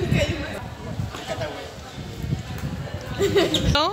어?